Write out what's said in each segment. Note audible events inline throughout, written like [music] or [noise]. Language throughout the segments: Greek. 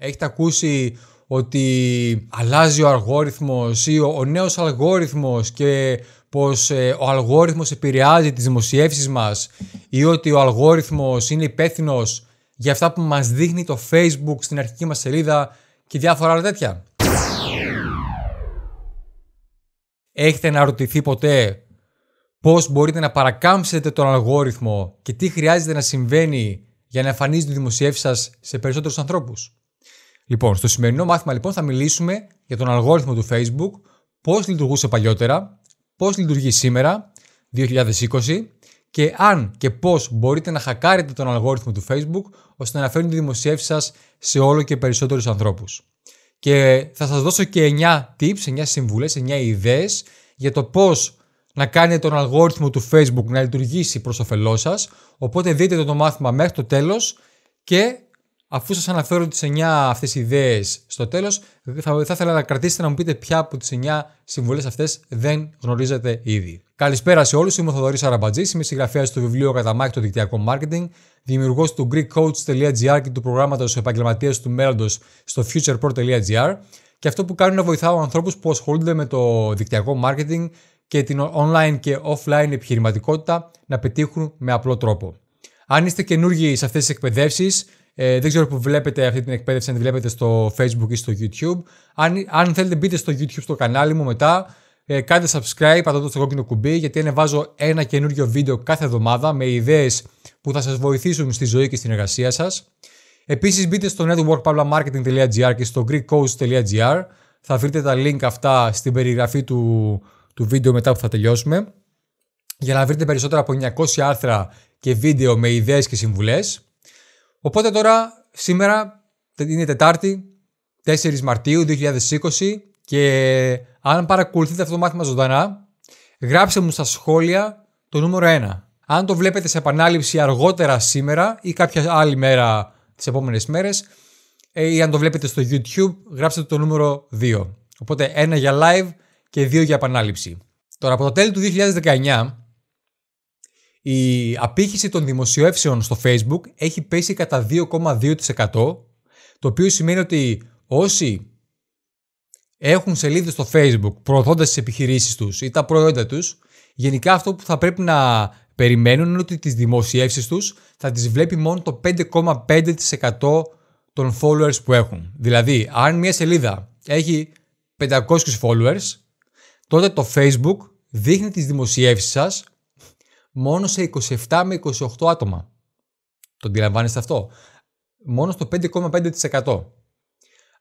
Έχετε ακούσει ότι αλλάζει ο αλγόριθμος ή ο, ο νέος αλγόριθμος και πως ε, ο αλγόριθμος επηρεάζει τις δημοσιεύσεις μας ή ότι ο αλγόριθμος είναι υπεύθυνος για αυτά που μας δείχνει το facebook στην αρχική μας σελίδα και διάφορα άλλα τέτοια; Έχετε αναρωτηθεί ποτέ πώς μπορείτε να παρακάμψετε τον αλγόριθμο και τι χρειάζεται να συμβαίνει για να εμφανίζονται οι δημοσιεύσεις σας σε περισσότερους ανθρώπους; Λοιπόν, στο σημερινό μάθημα λοιπόν θα μιλήσουμε για τον αλγόριθμο του Facebook, πώς λειτουργούσε παλιότερα, πώς λειτουργεί σήμερα, 2020, και αν και πώς μπορείτε να χακάρετε τον αλγόριθμο του Facebook ώστε να φέρουν τη δημοσιεύση σας σε όλο και περισσότερους ανθρώπους. Και θα σας δώσω και 9 tips, 9 συμβουλές, 9 ιδέες για το πώς να κάνετε τον αλγόριθμο του Facebook να λειτουργήσει προς όφελός σας. Οπότε δείτε το μάθημα μέχρι το τέλος και Αφού σας αναφέρω τις 9 αυτές ιδέες στο τέλος, θα, θα ήθελα να κρατήσετε να μου πείτε ποια από τις 9 συμβουλέ αυτές δεν γνωρίζετε ήδη. Καλησπέρα σε όλους. Είμαι ο Θοδωρής Αραμπατζής. Είμαι συγγραφέας του βιβλίου Καταμάχη το Δικτυακό Marketing, δημιουργός του GreekCoach.gr και του προγράμματος Επαγγελματίας του Μέλλοντος στο futurepro.gr. Και αυτό που κάνω είναι να βοηθάω ανθρώπους που ασχολούνται με το δικτυακό marketing και την online και offline επιχειρηματικότητα να πετύχουν με απλό τρόπο. Αν είστε καινούργοι σε αυτές τις εκπαιδεύσεις, ε, δεν ξέρω που βλέπετε αυτή την εκπαίδευση, αν τη βλέπετε στο Facebook ή στο YouTube. Αν, αν θέλετε, μπείτε στο YouTube στο κανάλι μου μετά. Ε, κάντε subscribe, πατώτε στο κόκκινο κουμπί, γιατί ανεβάζω ένα καινούριο βίντεο κάθε εβδομάδα με ιδέες που θα σας βοηθήσουν στη ζωή και στην εργασία σας. Επίσης μπείτε στο networkpavlamarketing.gr και στο greekcoach.gr θα βρείτε τα link αυτά στην περιγραφή του, του βίντεο μετά που θα τελειώσουμε για να βρείτε περισσότερα από 900 άρθρα και βίντεο με ιδέες και συμβουλές. Οπότε τώρα σήμερα είναι Τετάρτη 4 Μαρτίου 2020 και αν παρακολουθείτε αυτό το μάθημα ζωντανά γράψτε μου στα σχόλια το νούμερο 1. Αν το βλέπετε σε επανάληψη αργότερα σήμερα ή κάποια άλλη μέρα τις επόμενες μέρες ε, ή αν το βλέπετε στο YouTube γράψτε το νούμερο 2. Οπότε ένα για live και δύο για επανάληψη. Τώρα από το τέλη του 2019 η απήχηση των δημοσιεύσεων στο Facebook έχει πέσει κατά 2,2% το οποίο σημαίνει ότι όσοι έχουν σελίδες στο Facebook προωθώντας τις επιχειρήσεις τους ή τα προϊόντα τους γενικά αυτό που θα πρέπει να περιμένουν είναι ότι τις δημοσιεύσεις τους θα τις βλέπει μόνο το 5,5% των followers που έχουν. Δηλαδή, αν μια σελίδα έχει 500 followers, τότε το Facebook δείχνει τις δημοσιεύσεις σας μόνο σε 27 με 28 άτομα. Το αντιλαμβάνεστε αυτό; Μόνο στο 5,5%.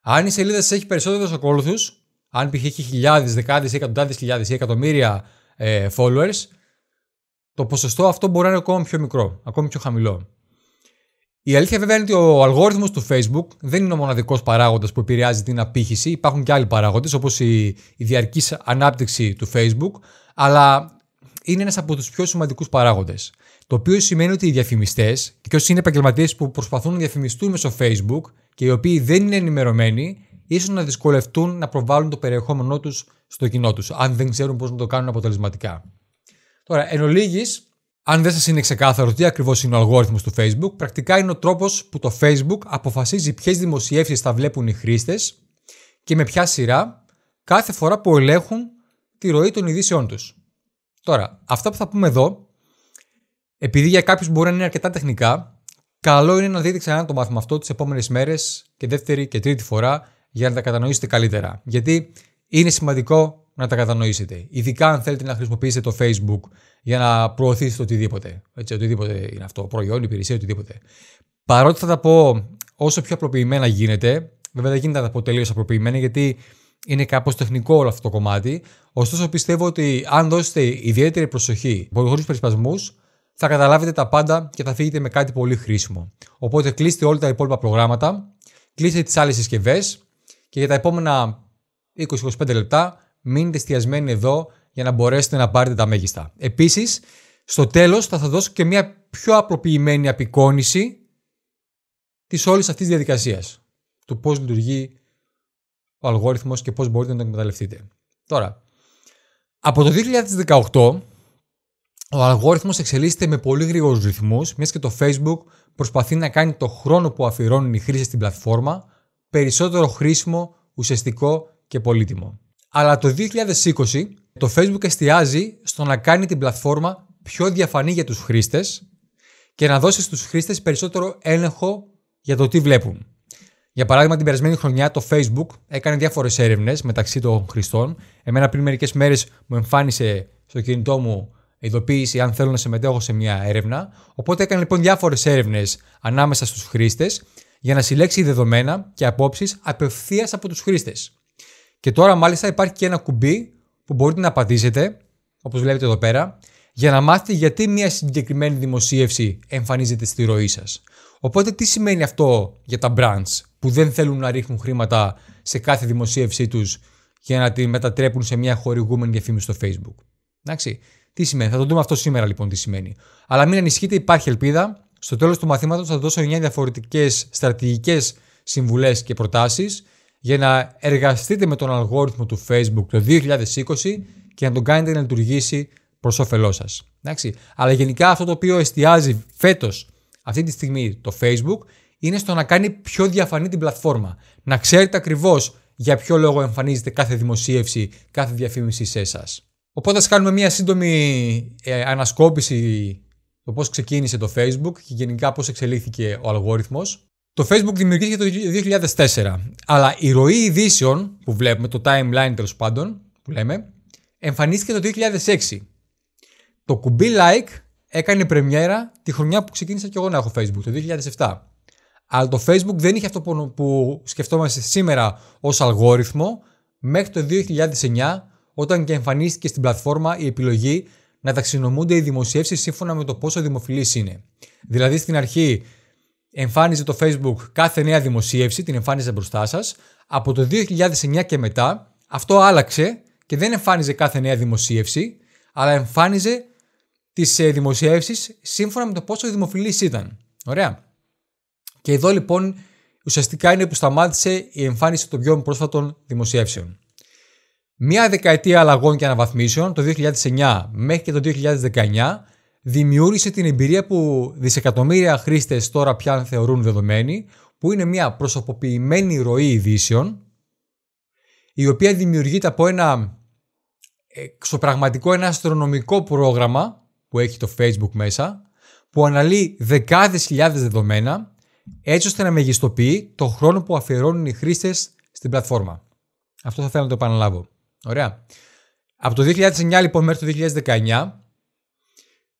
Αν η σελίδα σας έχει περισσότερους ακόλουθους, αν π.χ. έχει χιλιάδες, δεκάδες, εκατοντάδες χιλιάδες ή εκατομμύρια ε, followers, το ποσοστό αυτό μπορεί να είναι ακόμα πιο μικρό, ακόμη πιο χαμηλό. Η αλήθεια βέβαια είναι ότι ο αλγόριθμος του Facebook δεν είναι ο μοναδικός παράγοντας που επηρεάζει την απήχηση. Υπάρχουν και άλλοι παράγοντες όπως η, η διαρκής ανάπτυξη του Facebook, αλλά είναι ένας από τους πιο σημαντικούς παράγοντες. Το οποίο σημαίνει ότι οι διαφημιστές και όσοι είναι επαγγελματίες που προσπαθούν να διαφημιστούν μέσω Facebook και οι οποίοι δεν είναι ενημερωμένοι, ίσως να δυσκολευτούν να προβάλλουν το περιεχόμενό τους στο κοινό τους, αν δεν ξέρουν πώς να το κάνουν αποτελεσματικά. Τώρα, εν ολίγης, αν δεν σας είναι ξεκάθαρο τι ακριβώς είναι ο αλγόριθμος του Facebook, πρακτικά είναι ο τρόπος που το Facebook αποφασίζει ποιες δημοσιεύσεις θα βλέπουν οι χρήστες και με ποια σειρά κάθε φορά που ελέγχουν τη ροή των ειδήσεών τους. Τώρα, αυτά που θα πούμε εδώ, επειδή για κάποιους μπορεί να είναι αρκετά τεχνικά, καλό είναι να δείτε ξανά το μάθημα αυτό τις επόμενες μέρες και δεύτερη και τρίτη φορά για να τα κατανοήσετε καλύτερα. Γιατί είναι σημαντικό να τα κατανοήσετε. Ειδικά αν θέλετε να χρησιμοποιήσετε το Facebook για να προωθήσετε οτιδήποτε. Έτσι, οτιδήποτε είναι αυτό, προϊόν, υπηρεσία, οτιδήποτε. Παρότι θα τα πω όσο πιο απλοποιημένα γίνεται, βέβαια δεν γίνεται να τα πω τελείως απλοποιημένα γιατί είναι κάπως τεχνικό όλο αυτό το κομμάτι. Ωστόσο πιστεύω ότι αν δώσετε ιδιαίτερη προσοχή, χωρίς περισπασμούς, θα καταλάβετε τα πάντα και θα φύγετε με κάτι πολύ χρήσιμο. Οπότε κλείστε όλα τα υπόλοιπα προγράμματα, κλείστε τις άλλες συσκευές και για τα επόμενα 20-25 λεπτά μείνετε εστιασμένοι εδώ για να μπορέσετε να πάρετε τα μέγιστα. Επίσης, στο τέλος θα σας δώσω και μια πιο απλοποιημένη απεικόνηση της όλης αυτής της διαδικασίας. Του πώς λειτουργεί ο αλγόριθμος και πώς μπορείτε να το εκμεταλλευτείτε. Τώρα, από το 2018 ο αλγόριθμος εξελίσσεται με πολύ γρήγορους ρυθμούς, μιας και το Facebook προσπαθεί να κάνει το χρόνο που αφιερώνουν οι χρήστες στην πλατφόρμα περισσότερο χρήσιμο, ουσιαστικό και πολύτιμο. Αλλά το 2020 το Facebook εστιάζει στο να κάνει την πλατφόρμα πιο διαφανή για τους χρήστες και να δώσει στους χρήστες περισσότερο έλεγχο για το τι βλέπουν. Για παράδειγμα, την περασμένη χρονιά το Facebook έκανε διάφορες έρευνες μεταξύ των χρηστών. Εμένα πριν μερικές μέρες μου εμφάνισε στο κινητό μου ειδοποίηση αν θέλω να συμμετέχω σε μια έρευνα. Οπότε έκανε λοιπόν διάφορες έρευνες ανάμεσα στους χρήστες για να συλλέξει δεδομένα και απόψεις απευθείας από τους χρήστες. Και τώρα μάλιστα υπάρχει και ένα κουμπί που μπορείτε να πατήσετε, όπως βλέπετε εδώ πέρα, για να μάθετε γιατί μια συγκεκριμένη δημοσίευση εμφανίζεται στη ροή σας. Οπότε τι σημαίνει αυτό για τα brands; Που δεν θέλουν να ρίχνουν χρήματα σε κάθε δημοσίευσή τους για να τη μετατρέπουν σε μια χορηγούμενη διαφήμιση στο Facebook. Εντάξει. Τι σημαίνει, θα το δούμε αυτό σήμερα λοιπόν τι σημαίνει. Αλλά μην ανησυχείτε, υπάρχει ελπίδα. Στο τέλος του μαθήματος θα δώσω 9 διαφορετικές στρατηγικές συμβουλές και προτάσεις για να εργαστείτε με τον αλγόριθμο του Facebook το 2020 και να τον κάνετε να λειτουργήσει προς όφελός σας. Αλλά γενικά αυτό το οποίο εστιάζει φέτος, αυτή τη στιγμή, το Facebook, είναι στο να κάνει πιο διαφανή την πλατφόρμα. Να ξέρετε ακριβώς για ποιο λόγο εμφανίζεται κάθε δημοσίευση, κάθε διαφήμιση σε εσάς. Οπότε, ας κάνουμε μια σύντομη ε, ανασκόπηση το πώς ξεκίνησε το Facebook και γενικά πώς εξελίχθηκε ο αλγόριθμος. Το Facebook δημιουργήθηκε το 2004, αλλά η ροή ειδήσεων που βλέπουμε, το timeline τέλος πάντων, που λέμε, εμφανίστηκε το 2006. Το κουμπί like έκανε πρεμιέρα τη χρονιά που ξεκίνησα και εγώ να έχω Facebook, το 2007. Αλλά το Facebook δεν είχε αυτό που σκεφτόμαστε σήμερα ως αλγόριθμο μέχρι το 2009 όταν και εμφανίστηκε στην πλατφόρμα η επιλογή να ταξινομούνται οι δημοσιεύσεις σύμφωνα με το πόσο δημοφιλείς είναι. Δηλαδή στην αρχή εμφάνιζε το Facebook κάθε νέα δημοσίευση, την εμφάνιζε μπροστά σας. Από το 2009 και μετά αυτό άλλαξε και δεν εμφάνιζε κάθε νέα δημοσίευση, αλλά εμφάνιζε τις ε, δημοσιεύσεις σύμφωνα με το πόσο δημοφιλής ήταν. Ωραία. Και εδώ λοιπόν ουσιαστικά είναι που σταμάτησε η εμφάνιση των πιο πρόσφατων δημοσιεύσεων. Μία δεκαετία αλλαγών και αναβαθμίσεων, το 2009 μέχρι και το 2019, δημιούργησε την εμπειρία που δισεκατομμύρια χρήστες τώρα πια θεωρούν δεδομένη, που είναι μια προσωποποιημένη ροή ειδήσεων, η οποία δημιουργείται από ένα εξωπραγματικό, ένα αστρονομικό πρόγραμμα που έχει το Facebook μέσα, που αναλύει δεκάδες χιλιάδες δεδομένα, έτσι ώστε να μεγιστοποιεί το χρόνο που αφιερώνουν οι χρήστες στην πλατφόρμα. Αυτό θα θέλω να το επαναλάβω. Ωραία. Από το 2009 λοιπόν μέχρι το 2019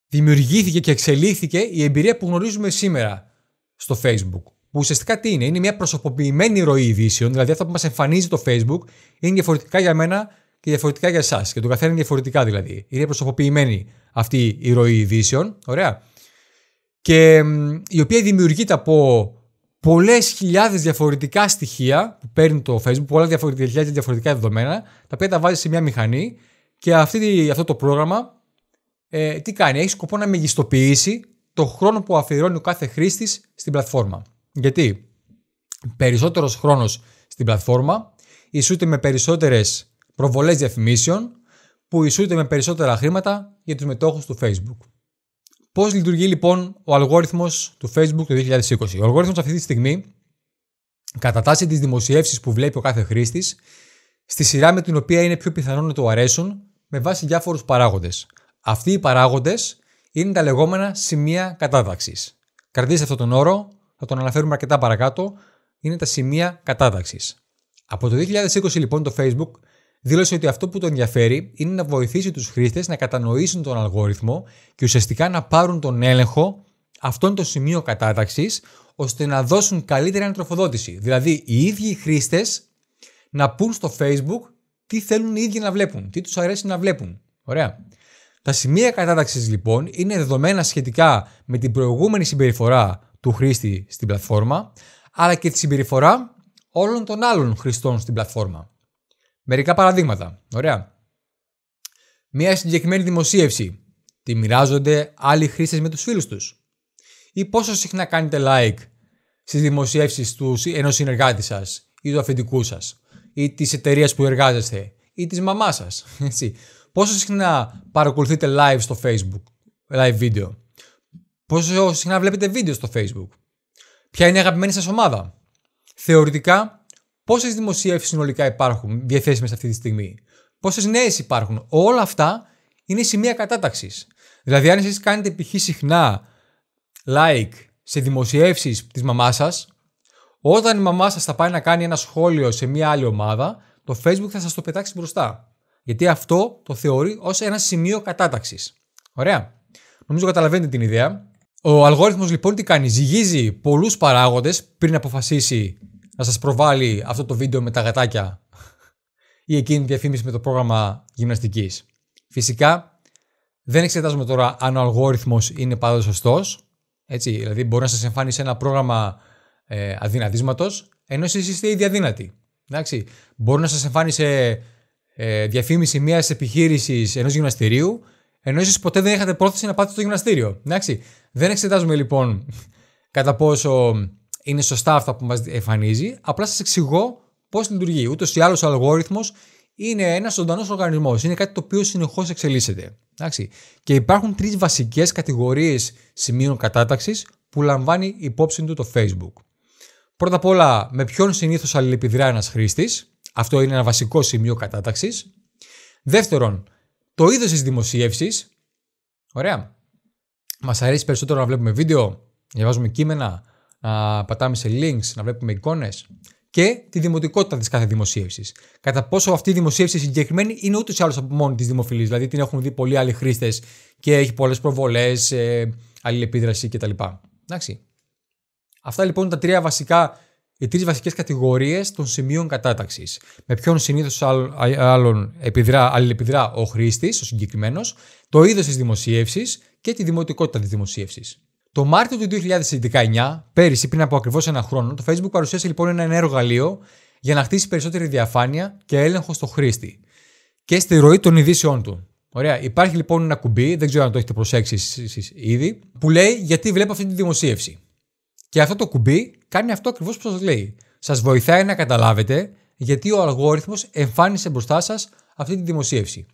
δημιουργήθηκε και εξελίχθηκε η εμπειρία που γνωρίζουμε σήμερα στο Facebook. Που ουσιαστικά τι είναι, είναι μια προσωποποιημένη ροή ειδήσεων, δηλαδή αυτό που μας εμφανίζει το Facebook είναι διαφορετικά για μένα και διαφορετικά για εσάς. Και το καθένα είναι διαφορετικά δηλαδή. Είναι προσωποποιημένη αυτή η ροή ειδήσεων. Ωραία. Και η οποία δημιουργείται από πολλές χιλιάδες διαφορετικά στοιχεία που παίρνει το Facebook, πολλά διαφορετικά, διαφορετικά δεδομένα, τα οποία τα βάζει σε μια μηχανή και αυτή, αυτό το πρόγραμμα ε, τι κάνει, έχει σκοπό να μεγιστοποιήσει το χρόνο που αφιερώνει ο κάθε χρήστης στην πλατφόρμα. Γιατί περισσότερος χρόνος στην πλατφόρμα ισούται με περισσότερες προβολές διαφημίσεων που ισούται με περισσότερα χρήματα για τους μετόχους του Facebook. Πώς λειτουργεί λοιπόν ο αλγόριθμος του Facebook το 2020. Ο αλγόριθμος αυτή τη στιγμή κατατάσσει τις δημοσιεύσεις που βλέπει ο κάθε χρήστης στη σειρά με την οποία είναι πιο πιθανό να του αρέσουν με βάση διάφορους παράγοντες. Αυτοί οι παράγοντες είναι τα λεγόμενα σημεία κατάταξης. Κρατήστε αυτόν τον όρο, θα τον αναφέρουμε αρκετά παρακάτω. Είναι τα σημεία κατάταξης. Από το 2020 λοιπόν το Facebook δήλωσε ότι αυτό που τον ενδιαφέρει είναι να βοηθήσει τους χρήστες να κατανοήσουν τον αλγόριθμο και ουσιαστικά να πάρουν τον έλεγχο αυτόν το σημείο κατάταξης ώστε να δώσουν καλύτερη ανατροφοδότηση. Δηλαδή οι ίδιοι οι χρήστες να πούν στο Facebook τι θέλουν οι ίδιοι να βλέπουν, τι τους αρέσει να βλέπουν. Ωραία. Τα σημεία κατάταξης λοιπόν είναι δεδομένα σχετικά με την προηγούμενη συμπεριφορά του χρήστη στην πλατφόρμα, αλλά και τη συμπεριφορά όλων των άλλων χρηστών στην πλατφόρμα. Μερικά παραδείγματα. Ωραία. Μία συγκεκριμένη δημοσίευση. Τη μοιράζονται άλλοι χρήστες με τους φίλους τους. Ή πόσο συχνά κάνετε like στις δημοσιεύσει τους ενός συνεργάτη σας ή του αφεντικού σας ή της εταιρείας που εργάζεστε ή της μαμάς σας. [laughs] Πόσο συχνά παρακολουθείτε live στο Facebook, live βίντεο; Πόσο συχνά βλέπετε βίντεο στο Facebook; Ποια είναι η αγαπημένη σας ομάδα; Θεωρητικά, Πόσες δημοσίευσει συνολικά υπάρχουν διαθέσιμες αυτή τη στιγμή, Πόσες νέες υπάρχουν; Όλα αυτά είναι σημεία κατάταξης. Δηλαδή, αν εσείς κάνετε π.χ. συχνά like σε δημοσιεύσεις της μαμάς σας, όταν η μαμά σας θα πάει να κάνει ένα σχόλιο σε μια άλλη ομάδα, το Facebook θα σας το πετάξει μπροστά. Γιατί αυτό το θεωρεί ως ένα σημείο κατάταξης. Ωραία. Νομίζω καταλαβαίνετε την ιδέα. Ο αλγόριθμος λοιπόν τι κάνει, ζυγίζει πολλούς παράγοντες πριν αποφασίσει να σας προβάλλει αυτό το βίντεο με τα γατάκια ή εκείνη τη διαφήμιση με το πρόγραμμα γυμναστικής. Φυσικά δεν εξετάζουμε τώρα αν ο αλγόριθμος είναι πάντα σωστός. Έτσι, δηλαδή μπορεί να σας εμφάνισει ένα πρόγραμμα ε, αδυνατίσματος, ενώ εσείς είστε ήδη αδύνατοι. Εντάξει. Μπορεί να σας εμφάνισε ε, διαφήμιση μιας επιχείρησης ενός γυμναστηρίου, ενώ εσείς ποτέ δεν είχατε πρόθεση να πάτε στο γυμναστήριο. Εντάξει. Δεν εξετάζουμε λοιπόν κατά πόσο είναι σωστά αυτά που μας εμφανίζει, απλά σας εξηγώ πώς λειτουργεί. Ούτως ή άλλως ο αλγόριθμος είναι ένας ζωντανός οργανισμός. Είναι κάτι το οποίο συνεχώς εξελίσσεται. Εντάξει. Και υπάρχουν τρεις βασικές κατηγορίες σημείων κατάταξης που λαμβάνει υπόψη του το Facebook. Πρώτα απ' όλα, με ποιον συνήθως αλληλεπιδρά ένας χρήστης. Αυτό είναι ένα βασικό σημείο κατάταξης. Δεύτερον, το είδος της δημοσίευσης. Ωραία. Μας αρέσει περισσότερο να βλέπουμε βίντεο, να διαβάζουμε κείμενα, να πατάμε σε links, να βλέπουμε εικόνες και τη δημοτικότητα της κάθε δημοσίευσης. Κατά πόσο αυτή η δημοσίευση συγκεκριμένη είναι ούτως ή άλλως από μόνη της δημοφιλής, δηλαδή την έχουν δει πολλοί άλλοι χρήστες και έχει πολλές προβολές, ε, αλληλεπίδραση κτλ. Εντάξει. Αυτά λοιπόν είναι τα τρία βασικά, οι τρεις βασικές κατηγορίες των σημείων κατάταξης. Με ποιον συνήθως άλλον επιδρά, αλληλεπιδρά ο χρήστης, ο συγκεκριμένος, το είδος της δημοσίευσης και τη δημοτικότητα της δημοσίευσης. Το Μάρτιο του 2019, πέρυσι πριν από ακριβώς ένα χρόνο, το Facebook παρουσίασε λοιπόν ένα νέο εργαλείο για να χτίσει περισσότερη διαφάνεια και έλεγχο στο χρήστη και στη ροή των ειδήσεών του. Ωραία. Υπάρχει λοιπόν ένα κουμπί, δεν ξέρω αν το έχετε προσέξει εσείς ήδη, που λέει γιατί βλέπω αυτή τη δημοσίευση. Και αυτό το κουμπί κάνει αυτό ακριβώς που σας λέει. Σας βοηθάει να καταλάβετε γιατί ο αλγόριθμος εμφάνισε μπροστά σας αυτή τη δημοσίευση.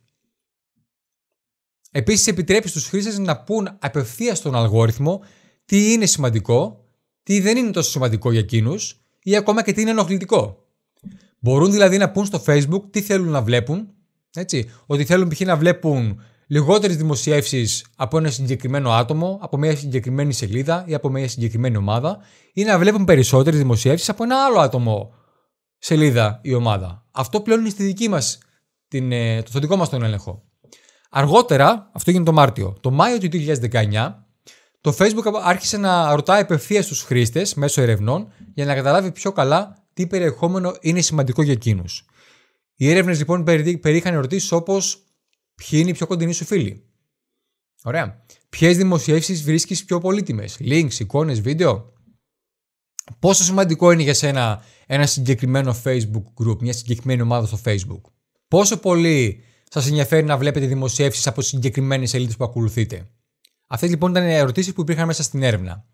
Επίσης, επιτρέπει στους χρήστες να πούν απευθείας στον αλγόριθμο τι είναι σημαντικό, τι δεν είναι τόσο σημαντικό για εκείνους ή ακόμα και τι είναι ενοχλητικό. Μπορούν δηλαδή να πούν στο Facebook τι θέλουν να βλέπουν, έτσι, ότι θέλουν π.χ. να βλέπουν λιγότερες δημοσιεύσεις από ένα συγκεκριμένο άτομο, από μια συγκεκριμένη σελίδα ή από μια συγκεκριμένη ομάδα, ή να βλέπουν περισσότερες δημοσιεύσεις από ένα άλλο άτομο, σελίδα ή ομάδα. Αυτό πλέον είναι στη δική μας, την, ε, το δικό μας τον έλεγχο. Αργότερα, αυτό έγινε το Μάρτιο, το Μάιο του 2019, το Facebook άρχισε να ρωτάει απευθείας στου χρήστες μέσω ερευνών για να καταλάβει πιο καλά τι περιεχόμενο είναι σημαντικό για εκείνους. Οι έρευνες λοιπόν περιείχαν ερωτήσεις όπως Ποιοι είναι οι πιο κοντινοί σου φίλοι; Ωραία. Ποιες δημοσιεύσεις βρίσκεις πιο πολύτιμες, links, εικόνες, βίντεο; Πόσο σημαντικό είναι για σένα ένα συγκεκριμένο Facebook group, μια συγκεκριμένη ομάδα στο Facebook; Πόσο πολύ σας ενδιαφέρει να βλέπετε δημοσιεύσεις από συγκεκριμένες σελίδες που ακολουθείτε. Αυτές λοιπόν ήταν οι ερωτήσεις που υπήρχαν μέσα στην έρευνα.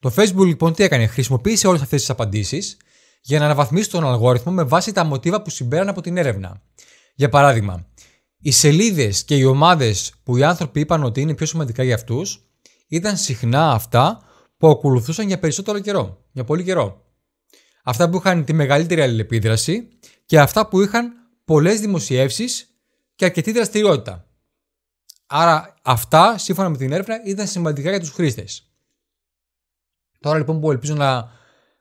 Το Facebook λοιπόν τι έκανε, χρησιμοποίησε όλες αυτές τις απαντήσεις για να αναβαθμίσει τον αλγόριθμο με βάση τα μοτίβα που συμπέραν από την έρευνα. Για παράδειγμα, οι σελίδες και οι ομάδες που οι άνθρωποι είπαν ότι είναι πιο σημαντικά για αυτούς ήταν συχνά αυτά που ακολουθούσαν για περισσότερο καιρό, για πολύ καιρό. Αυτά που είχαν τη μεγαλύτερη αλληλεπίδραση και αυτά που είχαν πολλές δημοσιεύσεις και αρκετή δραστηριότητα. Άρα αυτά, σύμφωνα με την έρευνα, ήταν σημαντικά για τους χρήστες. Τώρα λοιπόν που ελπίζω να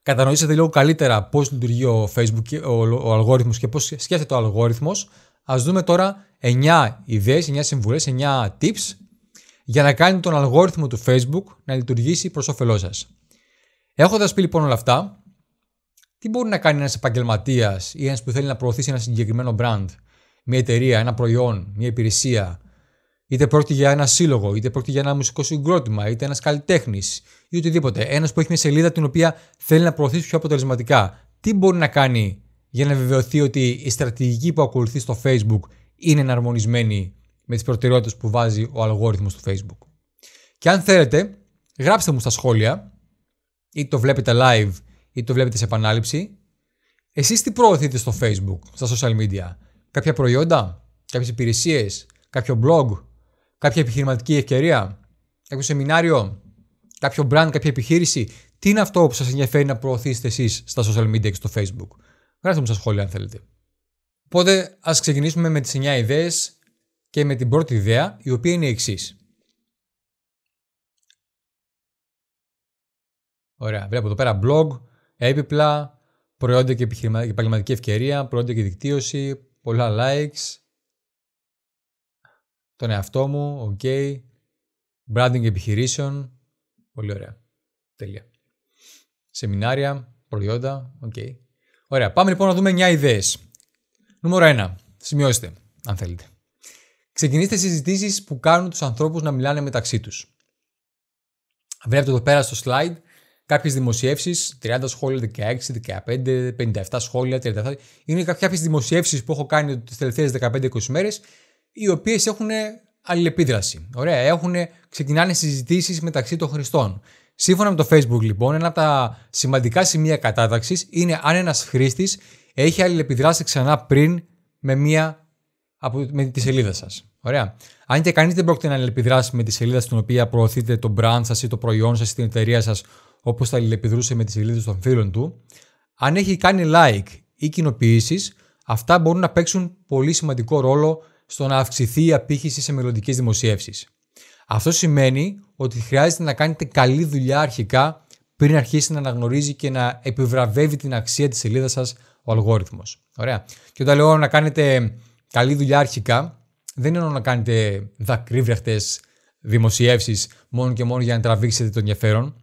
κατανοήσετε λίγο καλύτερα πώς λειτουργεί ο Facebook, ο, ο αλγόριθμος και πώς σκέφτεται ο αλγόριθμος, ας δούμε τώρα 9 ιδέες, 9 συμβουλές, 9 tips για να κάνει τον αλγόριθμο του Facebook να λειτουργήσει προς όφελός σας. Έχοντας πει λοιπόν όλα αυτά, τι μπορεί να κάνει ένας επαγγελματίας ή ένας που θέλει να προωθήσει ένα συγκεκριμένο brand; Μια εταιρεία, ένα προϊόν, μια υπηρεσία, είτε πρόκειται για ένα σύλλογο, είτε πρόκειται για ένα μουσικό συγκρότημα, είτε ένας καλλιτέχνης ή οτιδήποτε. Ένας που έχει μια σελίδα την οποία θέλει να προωθήσει πιο αποτελεσματικά. Τι μπορεί να κάνει για να βεβαιωθεί ότι η στρατηγική που ακολουθεί στο Facebook είναι εναρμονισμένη με τις προτεραιότητες που βάζει ο αλγόριθμος του Facebook; Και αν θέλετε, γράψτε μου στα σχόλια, είτε το βλέπετε live, είτε το βλέπετε σε επανάληψη, εσείς τι προωθείτε στο Facebook, στα social media; Κάποια προϊόντα, κάποιες υπηρεσίες, κάποιο blog, κάποια επιχειρηματική ευκαιρία, κάποιο σεμινάριο, κάποιο brand, κάποια επιχείρηση. Τι είναι αυτό που σας ενδιαφέρει να προωθήσετε εσείς στα social media και στο Facebook; Γράψτε μου στα σχόλια αν θέλετε. Οπότε ας ξεκινήσουμε με τις 9 ιδέες και με την πρώτη ιδέα, η οποία είναι η εξής. Ωραία. Βλέπω εδώ πέρα blog, έπιπλα, προϊόντα και επαγγελματική ευκαιρία, προϊόντα και δικτύωση, πολλά likes, τον εαυτό μου, ok, branding επιχειρήσεων, πολύ ωραία. Τέλεια. Σεμινάρια, προϊόντα, ok. Ωραία. Πάμε λοιπόν να δούμε 9 ιδέες. Νούμερο 1. Σημειώστε, αν θέλετε. Ξεκινήστε συζητήσεις που κάνουν τους ανθρώπους να μιλάνε μεταξύ τους. Βλέπετε εδώ πέρα στο slide κάποιες δημοσιεύσεις, 30 σχόλια, 16, 15, 57 σχόλια, 37. Είναι κάποιες δημοσιεύσεις που έχω κάνει τις τελευταίες 15-20 μέρες, οι οποίες έχουν αλληλεπίδραση. Ωραία, έχουν, ξεκινάνε συζητήσεις μεταξύ των χρηστών. Σύμφωνα με το Facebook, λοιπόν, ένα από τα σημαντικά σημεία κατάταξης είναι αν ένας χρήστης έχει αλληλεπιδράσει ξανά πριν με μία από με τη σελίδα σας. Ωραία. Αν και κανείς δεν πρόκειται να αλληλεπιδράσει με τη σελίδα στην οποία προωθείτε το brand σας ή το προϊόν σας ή την εταιρεία σας όπως θα αλληλεπιδρούσε με τις σελίδες των φίλων του, αν έχει κάνει like ή κοινοποιήσεις, αυτά μπορούν να παίξουν πολύ σημαντικό ρόλο στο να αυξηθεί η απήχηση σε μελλοντικές δημοσιεύσεις. Αυτό σημαίνει ότι χρειάζεται να κάνετε καλή δουλειά αρχικά πριν αρχίσει να αναγνωρίζει και να επιβραβεύει την αξία της σελίδας σας ο αλγόριθμος. Ωραία. Και όταν λέω να κάνετε καλή δουλειά αρχικά, δεν είναι να κάνετε δακρύβρεχτε δημοσιεύσεις μόνο και μόνο για να τραβήξετε το ενδιαφέρον.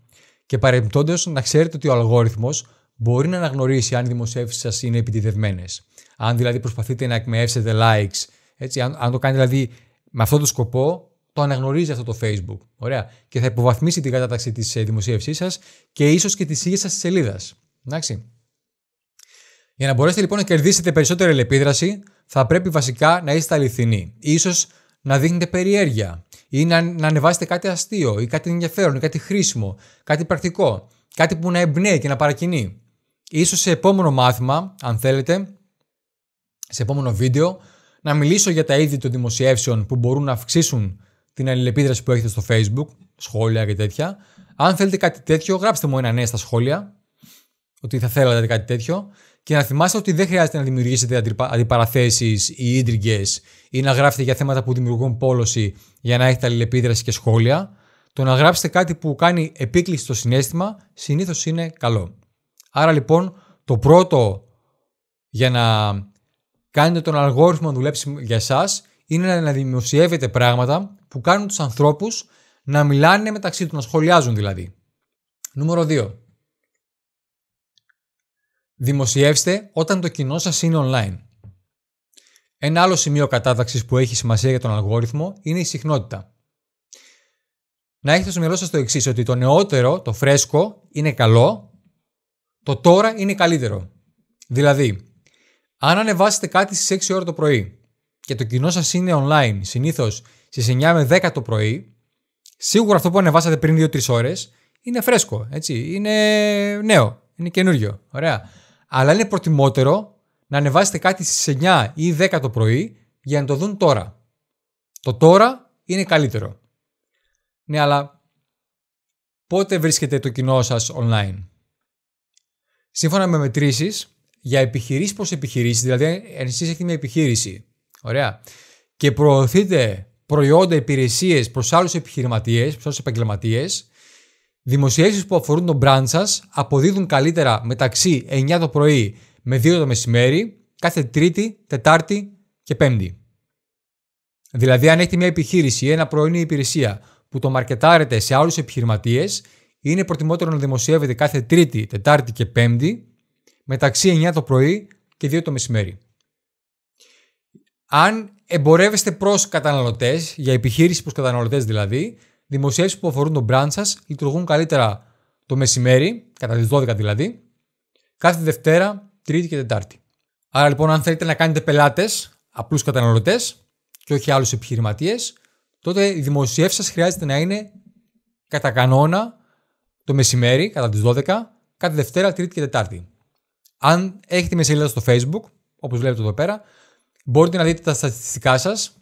Και παρεμπιπτόντως να ξέρετε ότι ο αλγόριθμος μπορεί να αναγνωρίσει αν οι δημοσιεύσεις σας είναι επιτιδευμένες. Αν δηλαδή προσπαθείτε να εκμεύσετε likes, έτσι, αν, αν το κάνετε δηλαδή με αυτόν τον σκοπό, το αναγνωρίζει αυτό το Facebook. Ωραία. Και θα υποβαθμίσει την κατάταξη της ε, δημοσίευσή σας και ίσως και της ίδιας σας της σελίδας. Εντάξει. Για να μπορέσετε λοιπόν να κερδίσετε περισσότερη ελεπίδραση, θα πρέπει βασικά να είστε αληθινοί. Ίσως να δείχνετε περιέργεια ή να, να ανεβάσετε κάτι αστείο ή κάτι ενδιαφέρον ή κάτι χρήσιμο, κάτι πρακτικό, κάτι που να εμπνέει και να παρακινεί. Ίσως σε επόμενο μάθημα, αν θέλετε, σε επόμενο βίντεο, να μιλήσω για τα είδη των δημοσιεύσεων που μπορούν να αυξήσουν την αλληλεπίδραση που έχετε στο facebook, σχόλια και τέτοια. Αν θέλετε κάτι τέτοιο, γράψτε μου ένα ναι στα σχόλια, ότι θα θέλατε κάτι τέτοιο και να θυμάστε ότι δεν χρειάζεται να δημιουργήσετε αντιπαραθέσεις ή ίντριγκες ή να γράφετε για θέματα που δημιουργούν πόλωση για να έχετε αλληλεπίδραση και σχόλια. Το να γράψετε κάτι που κάνει επίκληση στο συνέστημα συνήθως είναι καλό. Άρα λοιπόν το πρώτο για να κάνετε τον αλγόριθμο να δουλέψει για εσάς είναι να δημοσιεύετε πράγματα που κάνουν τους ανθρώπους να μιλάνε μεταξύ τους, να σχολιάζουν δηλαδή. Νούμερο 2. Δημοσιεύστε όταν το κοινό σας είναι online. Ένα άλλο σημείο κατάταξης που έχει σημασία για τον αλγόριθμο είναι η συχνότητα. Να έχετε στο μυαλό σας το εξής ότι το νεότερο, το φρέσκο, είναι καλό, το τώρα είναι καλύτερο. Δηλαδή, αν ανεβάσετε κάτι στις 6 ώρα το πρωί και το κοινό σας είναι online συνήθως στις 9 με 10 το πρωί, σίγουρα αυτό που ανεβάσατε πριν 2-3 ώρες είναι φρέσκο, έτσι, είναι νέο, είναι καινούριο, ωραία αλλά είναι προτιμότερο να ανεβάσετε κάτι στις 9 ή 10 το πρωί για να το δουν τώρα. Το τώρα είναι καλύτερο. Ναι, αλλά πότε βρίσκεται το κοινό σας online; Σύμφωνα με μετρήσεις, για επιχειρήσεις προς επιχειρήσεις, δηλαδή εσείς έχετε μια επιχείρηση, ωραία, και προωθείτε προϊόντα, υπηρεσίες προς άλλους επιχειρηματίες, προς άλλους επαγγελματίες, Δημοσιεύσεις που αφορούν τον brand σας αποδίδουν καλύτερα μεταξύ 9 το πρωί με 2 το μεσημέρι κάθε Τρίτη, Τετάρτη και Πέμπτη. Δηλαδή, αν έχετε μια επιχείρηση ή ένα προϊόν ή υπηρεσία που το μαρκετάρετε σε άλλους επιχειρηματίες, είναι προτιμότερο να δημοσιεύετε κάθε Τρίτη, Τετάρτη και Πέμπτη μεταξύ 9 το πρωί και 2 το μεσημέρι. Αν εμπορεύεστε προς καταναλωτές, για επιχείρηση προς καταναλωτές δηλαδή, δημοσιεύσεις που αφορούν τον brand σας λειτουργούν καλύτερα το μεσημέρι, κατά τις 12 δηλαδή, κάθε Δευτέρα, Τρίτη και Τετάρτη. Άρα λοιπόν, αν θέλετε να κάνετε πελάτες, απλούς καταναλωτές και όχι άλλους επιχειρηματίες, τότε η δημοσιεύση σας χρειάζεται να είναι κατά κανόνα το μεσημέρι, κατά τις 12, κάθε Δευτέρα, Τρίτη και Τετάρτη. Αν έχετε μια σελίδα στο Facebook, όπως βλέπετε εδώ πέρα, μπορείτε να δείτε τα στατιστικά σας,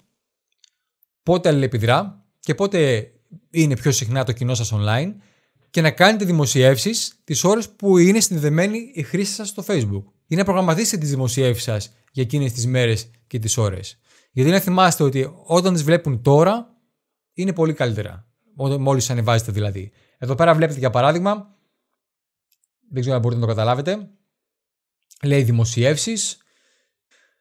πότε αλληλεπιδρά και πότε είναι πιο συχνά το κοινό σας online και να κάνετε δημοσιεύσεις τις ώρες που είναι συνδεδεμένοι οι χρήστες σας στο facebook. είναι να προγραμματίσετε τις δημοσιεύσεις σας για εκείνες τις μέρες και τις ώρες. Γιατί να θυμάστε ότι όταν τις βλέπουν τώρα, είναι πολύ καλύτερα. Μόλις ανεβάζετε δηλαδή. Εδώ πέρα βλέπετε για παράδειγμα, δεν ξέρω αν μπορείτε να το καταλάβετε, λέει δημοσιεύσεις.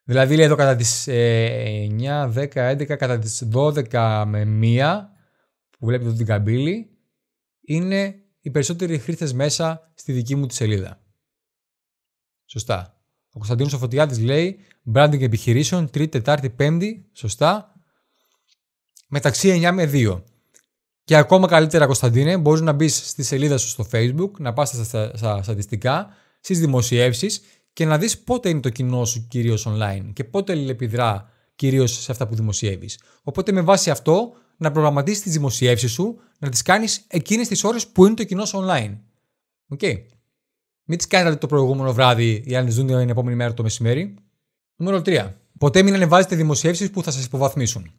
Δηλαδή λέει εδώ κατά τις 9, 10, 11, κατά τις 12 με 1 που βλέπετε εδώ την καμπύλη είναι οι περισσότεροι χρήστες μέσα στη δική μου τη σελίδα. Σωστά. Ο Κωνσταντίνος Σοφωτιάδης λέει branding επιχειρήσεων Τρίτη, Τετάρτη, Πέμπτη. Σωστά. Μεταξύ 9 με 2. Και ακόμα καλύτερα, Κωνσταντίνε, μπορείς να μπεις στη σελίδα σου στο Facebook, να πας στα, στα στατιστικά, στις δημοσιεύσεις και να δεις πότε είναι το κοινό σου κυρίως online και πότε αλληλεπιδρά κυρίως σε αυτά που δημοσιεύεις. Οπότε με βάση αυτό να προγραμματίσεις τις δημοσιεύσεις σου, να τις κάνεις εκείνες τις ώρες που είναι το κοινό σου online. OK. Okay. Μην τις κάνετε το προηγούμενο βράδυ για να τις δουν την επόμενη μέρα το μεσημέρι. Νούμερο 3. Ποτέ μην ανεβάζετε δημοσιεύσεις που θα σας υποβαθμίσουν.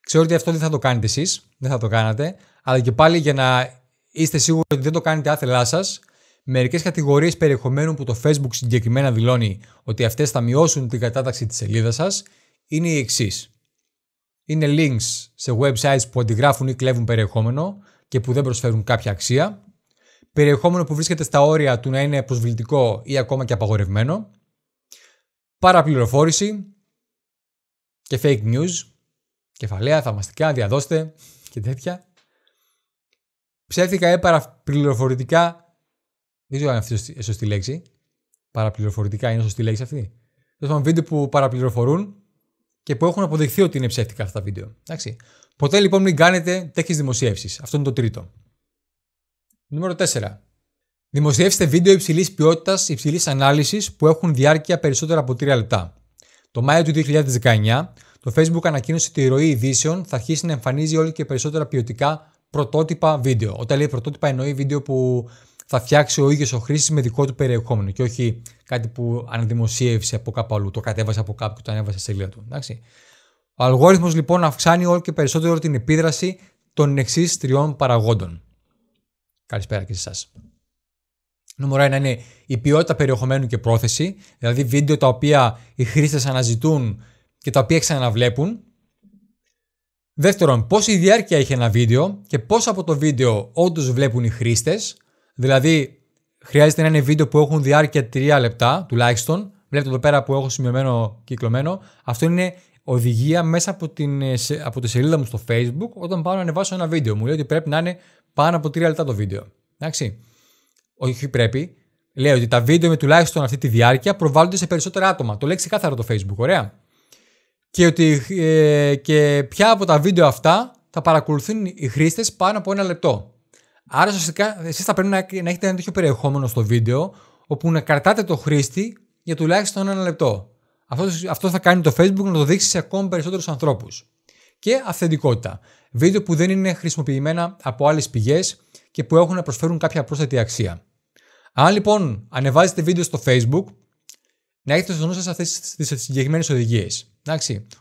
Ξέρω ότι αυτό δεν θα το κάνετε εσείς, δεν θα το κάνετε, αλλά και πάλι για να είστε σίγουροι ότι δεν το κάνετε άθελά σας, μερικές κατηγορίες περιεχομένου που το Facebook συγκεκριμένα δηλώνει ότι αυτές θα μειώσουν την κατάταξη της σελίδας σας είναι οι εξής. Είναι links σε websites που αντιγράφουν ή κλέβουν περιεχόμενο και που δεν προσφέρουν κάποια αξία. Περιεχόμενο που βρίσκεται στα όρια του να είναι προσβλητικό ή ακόμα και απαγορευμένο, παραπληροφόρηση και fake news, κεφαλαία, θαυμαστικά, διαδώστε και τέτοια. Ψεύτικα ή παραπληροφορητικά, δεν ξέρω αν αυτή είναι σωστή λέξη, παραπληροφορητικά είναι σωστή λέξη αυτή. Δηλαδή βίντεο που παραπληροφορούν και που έχουν αποδειχθεί ότι είναι ψεύτικα αυτά τα βίντεο. Εντάξει. Ποτέ λοιπόν μην κάνετε τέτοιες δημοσιεύσεις. Αυτό είναι το τρίτο. Νούμερο 4. Δημοσιεύστε βίντεο υψηλής ποιότητας, υψηλής ανάλυσης που έχουν διάρκεια περισσότερα από 3 λεπτά. Το Μάιο του 2019, το Facebook ανακοίνωσε ότι η ροή ειδήσεων θα αρχίσει να εμφανίζει όλο και περισσότερα ποιοτικά πρωτότυπα βίντεο. Όταν λέει πρωτότυπα, εννοεί βίντεο που θα φτιάξει ο ίδιος ο χρήστη με δικό του περιεχόμενο και όχι κάτι που αναδημοσίευσε από κάπου αλλού, το κατέβασε από κάπου και το ανέβασε στη σελίδα του. Εντάξει. Ο αλγόριθμος λοιπόν αυξάνει όλο και περισσότερο την επίδραση των εξής τριών παραγόντων. Καλησπέρα και σε εσάς. Νούμερο ένα είναι η ποιότητα περιεχομένου και πρόθεση, δηλαδή βίντεο τα οποία οι χρήστες αναζητούν και τα οποία ξαναβλέπουν. Δεύτερον, πόση διάρκεια έχει ένα βίντεο και πόσο από το βίντεο όντως βλέπουν οι χρήστες. Δηλαδή, χρειάζεται να είναι βίντεο που έχουν διάρκεια 3 λεπτά τουλάχιστον. Βλέπετε εδώ πέρα που έχω σημειωμένο κυκλωμένο. Αυτό είναι οδηγία μέσα από, την, από τη σελίδα μου στο Facebook όταν πάω να ανεβάσω ένα βίντεο. Μου λέει ότι πρέπει να είναι πάνω από 3 λεπτά το βίντεο. Εντάξει. Όχι πρέπει. Λέει ότι τα βίντεο με τουλάχιστον αυτή τη διάρκεια προβάλλονται σε περισσότερα άτομα. Το λέει ξεκάθαρα το Facebook. Ωραία. Και ότι ε, και ποια από τα βίντεο αυτά θα παρακολουθούν οι χρήστες πάνω από ένα λεπτό. Άρα, ουσιαστικά, εσείς θα πρέπει να, να έχετε ένα τέτοιο περιεχόμενο στο βίντεο, όπου να κρατάτε το χρήστη για τουλάχιστον ένα λεπτό. Αυτό, αυτό θα κάνει το Facebook να το δείξει σε ακόμη περισσότερους ανθρώπους. Και αυθεντικότητα. Βίντεο που δεν είναι χρησιμοποιημένα από άλλες πηγές και που έχουν να προσφέρουν κάποια πρόσθετη αξία. Αν λοιπόν ανεβάζετε βίντεο στο Facebook, να έχετε στο νου σας αυτές τις συγκεκριμένες οδηγίες.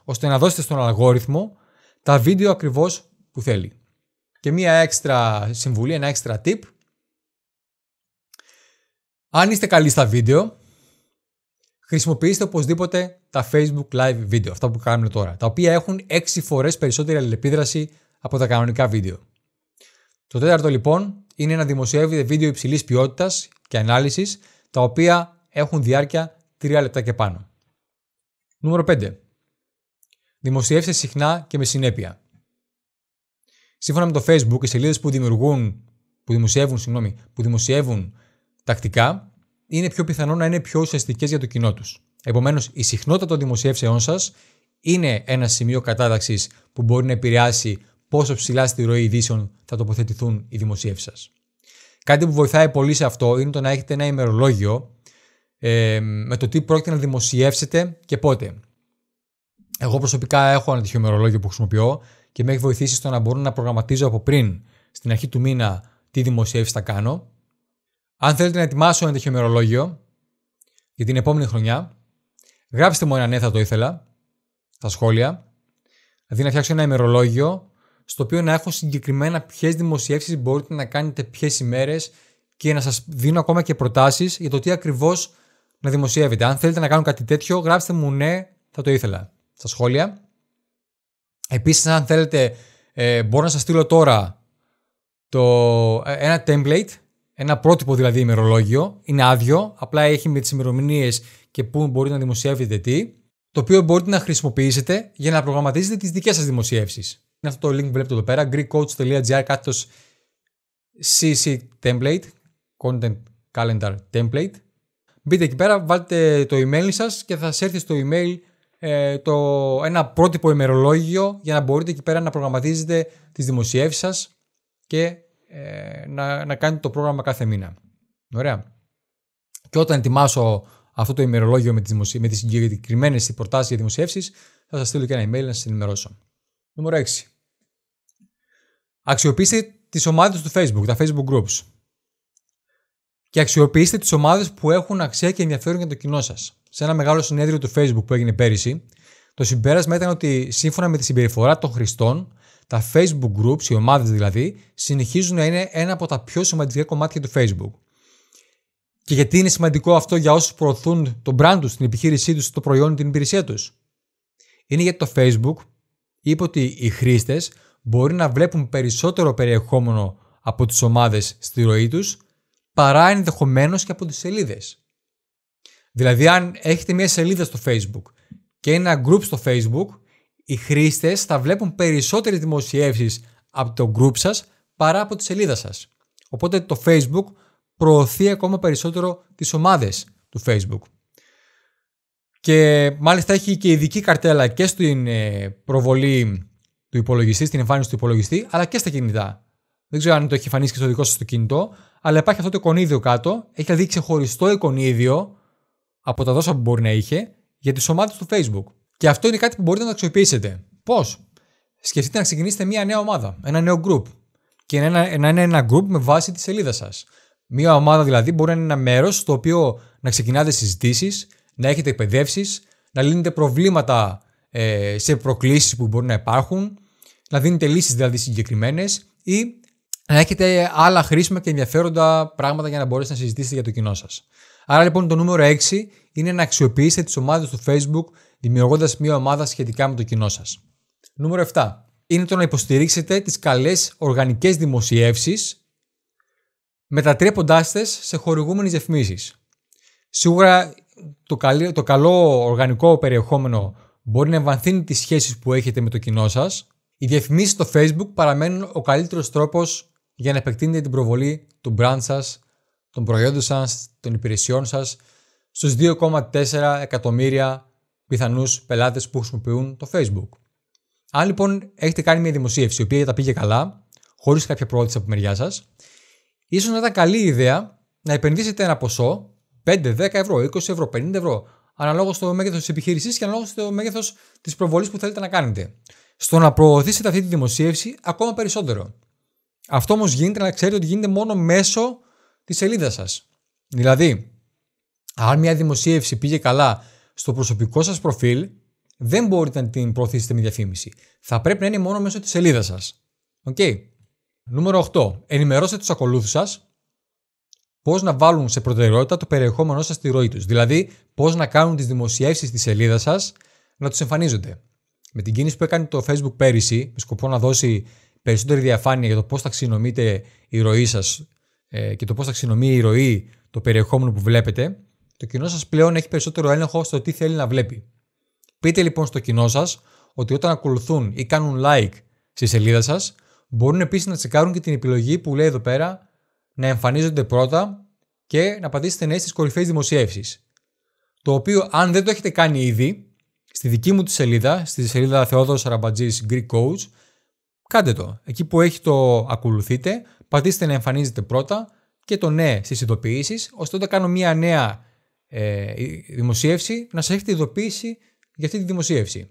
ώστε να δώσετε στον αλγόριθμο τα βίντεο ακριβώς που θέλει. Και μία έξτρα συμβουλή, ένα έξτρα tip. Αν είστε καλοί στα βίντεο, χρησιμοποιήστε οπωσδήποτε τα Facebook Live βίντεο, αυτά που κάνουμε τώρα, τα οποία έχουν 6 φορές περισσότερη αλληλεπίδραση από τα κανονικά βίντεο. Το τέταρτο λοιπόν είναι να δημοσιεύετε βίντεο υψηλής ποιότητας και ανάλυσης, τα οποία έχουν διάρκεια 3 λεπτά και πάνω. Νούμερο 5. Δημοσιεύστε συχνά και με συνέπεια. Σύμφωνα με το Facebook, οι σελίδες που δημιουργούν, που δημοσιεύουν, συγγνώμη, που δημοσιεύουν τακτικά, είναι πιο πιθανό να είναι πιο ουσιαστικές για το κοινό τους. Επομένως, η συχνότητα των δημοσιεύσεών σας είναι ένα σημείο κατάταξης που μπορεί να επηρεάσει πόσο ψηλά στη ροή ειδήσεων θα τοποθετηθούν οι δημοσιεύσεις σας. Κάτι που βοηθάει πολύ σε αυτό είναι το να έχετε ένα ημερολόγιο ε, με το τι πρόκειται να δημοσιεύσετε και πότε. Εγώ προσωπικά έχω ένα τέτοιο ημερολόγιο που χρησιμοποιώ και με έχει βοηθήσει στο να μπορώ να προγραμματίζω από πριν στην αρχή του μήνα τι δημοσιεύσεις θα κάνω. Αν θέλετε να ετοιμάσω ένα τέτοιο ημερολόγιο για την επόμενη χρονιά, γράψτε μου ένα ναι, θα το ήθελα στα σχόλια. Δηλαδή να φτιάξω ένα ημερολόγιο στο οποίο να έχω συγκεκριμένα ποιες δημοσιεύσεις μπορείτε να κάνετε ποιες ημέρες και να σας δίνω ακόμα και προτάσεις για το τι ακριβώς να δημοσιεύετε. Αν θέλετε να κάνω κάτι τέτοιο, γράψτε μου ναι, θα το ήθελα στα σχόλια. Επίσης, αν θέλετε, ε, μπορώ να σας στείλω τώρα το, ε, ένα template, ένα πρότυπο δηλαδή ημερολόγιο. Είναι άδειο, απλά έχει με τις ημερομηνίες και πού μπορείτε να δημοσιεύετε τι, το οποίο μπορείτε να χρησιμοποιήσετε για να προγραμματίζετε τις δικές σας δημοσιεύσεις. Είναι αυτό το link που βλέπετε εδώ πέρα, greekcoach.gr κάθετος cc template, content calendar template. Μπείτε εκεί πέρα, βάλτε το email σας και θα σας έρθει στο email ε, το, ένα πρότυπο ημερολόγιο για να μπορείτε εκεί πέρα να προγραμματίζετε τις δημοσιεύσεις σας και ε, να, να κάνετε το πρόγραμμα κάθε μήνα. Ωραία. Και όταν ετοιμάσω αυτό το ημερολόγιο με τις, με τις συγκεκριμένες προτάσεις για δημοσιεύσεις θα σας στείλω και ένα email να σας ενημερώσω. Νούμερο 6. Αξιοποιήστε τις ομάδες του Facebook, τα Facebook groups. Και αξιοποιήστε τις ομάδες που έχουν αξία και ενδιαφέρον για το κοινό σας σε ένα μεγάλο συνέδριο του Facebook που έγινε πέρυσι, το συμπέρασμα ήταν ότι σύμφωνα με τη συμπεριφορά των χρηστών, τα Facebook groups, οι ομάδες δηλαδή, συνεχίζουν να είναι ένα από τα πιο σημαντικά κομμάτια του Facebook. Και γιατί είναι σημαντικό αυτό για όσους προωθούν το brand τους, την επιχείρησή τους, το προϊόν, την υπηρεσία τους; Είναι γιατί το Facebook είπε ότι οι χρήστες μπορεί να βλέπουν περισσότερο περιεχόμενο από τις ομάδες στη ροή τους παρά ενδεχομένως και από τις σελίδες. Δηλαδή, αν έχετε μια σελίδα στο Facebook και ένα group στο Facebook, οι χρήστες θα βλέπουν περισσότερες δημοσιεύσεις από το group σας παρά από τη σελίδα σας. Οπότε το Facebook προωθεί ακόμα περισσότερο τις ομάδες του Facebook. Και μάλιστα έχει και ειδική καρτέλα και στην ε, προβολή του υπολογιστή, στην εμφάνιση του υπολογιστή, αλλά και στα κινητά. Δεν ξέρω αν το έχει εμφανίσει και στο δικό σας το κινητό, αλλά υπάρχει αυτό το εικονίδιο κάτω. Έχει δηλαδή ξεχωριστό εικονίδιο από τα δόσα που μπορεί να είχε για τις ομάδες του Facebook. Και αυτό είναι κάτι που μπορείτε να το αξιοποιήσετε. Πώς; Σκεφτείτε να ξεκινήσετε μια νέα ομάδα, ένα νέο group. Και να είναι ένα group με βάση τη σελίδα σας. Μια ομάδα δηλαδή μπορεί να είναι ένα μέρος στο οποίο να ξεκινάτε συζητήσεις, να έχετε εκπαιδεύσεις, να λύνετε προβλήματα ε, σε προκλήσεις που μπορεί να υπάρχουν, να δίνετε λύσεις δηλαδή συγκεκριμένες ή να έχετε άλλα χρήσιμα και ενδιαφέροντα πράγματα για να μπορέσετε να συζητήσετε για το κοινό σας. Άρα λοιπόν το νούμερο 6 είναι να αξιοποιήσετε τις ομάδες του Facebook δημιουργώντας μια ομάδα σχετικά με το κοινό σας. Νούμερο 7 είναι το να υποστηρίξετε τις καλές οργανικές δημοσιεύσεις μετατρέποντάς τες σε χορηγούμενες διαφημίσεις. Σίγουρα το, το καλό οργανικό περιεχόμενο μπορεί να εμβαθύνει τις σχέσεις που έχετε με το κοινό σας. Οι διαφημίσεις στο Facebook παραμένουν ο καλύτερος τρόπος για να επεκτείνετε την προβολή του brand σας των προϊόντων σας, των υπηρεσιών σας στους 2,4 εκατομμύρια πιθανούς πελάτες που χρησιμοποιούν το Facebook. Αν λοιπόν έχετε κάνει μια δημοσίευση η οποία τα πήγε καλά, χωρίς κάποια πρόοδηση από μεριά σας, ίσως να ήταν καλή ιδέα να επενδύσετε ένα ποσό 5, 10 ευρώ, 20 ευρώ, 50 ευρώ, αναλόγως στο μέγεθος της επιχείρησής και αναλόγως στο μέγεθος της προβολής που θέλετε να κάνετε. Στο να προωθήσετε αυτή τη δημοσίευση ακόμα περισσότερο. Αυτό όμως γίνεται να ξέρετε ότι γίνεται μόνο μέσω τη σελίδα σας. Δηλαδή, αν μια δημοσίευση πήγε καλά στο προσωπικό σας προφίλ, δεν μπορείτε να την προωθήσετε με διαφήμιση. Θα πρέπει να είναι μόνο μέσω της σελίδας σας. OK. Okay. Νούμερο 8. Ενημερώστε τους ακολούθους σας πώς να βάλουν σε προτεραιότητα το περιεχόμενό σας στη ροή τους. Δηλαδή, πώς να κάνουν τις δημοσιεύσεις στη σελίδα σας να τους εμφανίζονται. Με την κίνηση που έκανε το Facebook πέρυσι, με σκοπό να δώσει περισσότερη διαφάνεια για το πώς ταξινομείται η ροή σας ε, και το πώς ταξινομεί η ροή το περιεχόμενο που βλέπετε, το κοινό σας πλέον έχει περισσότερο έλεγχο στο τι θέλει να βλέπει. Πείτε λοιπόν στο κοινό σας ότι όταν ακολουθούν ή κάνουν like στη σελίδα σας, μπορούν επίσης να τσεκάρουν και την επιλογή που λέει εδώ πέρα να εμφανίζονται πρώτα και να πατήσετε ναι στις κορυφαίες δημοσιεύσεις. Το οποίο, αν δεν το έχετε κάνει ήδη, στη δική μου τη σελίδα, στη σελίδα Θεόδωρος Αραμπατζής Greek Coach, κάντε το. Εκεί που έχει το ακολουθείτε, πατήστε να εμφανίζετε πρώτα και το ναι στις ειδοποιήσεις, ώστε όταν κάνω μια νέα ε, δημοσίευση να σας έχετε ειδοποίηση για αυτή τη δημοσίευση.